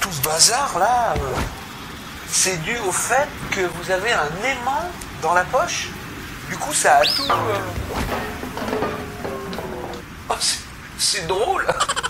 Tout bazar là, euh, c'est dû au fait que vous avez un aimant dans la poche Du coup, ça a tout. Euh, oh, c'est drôle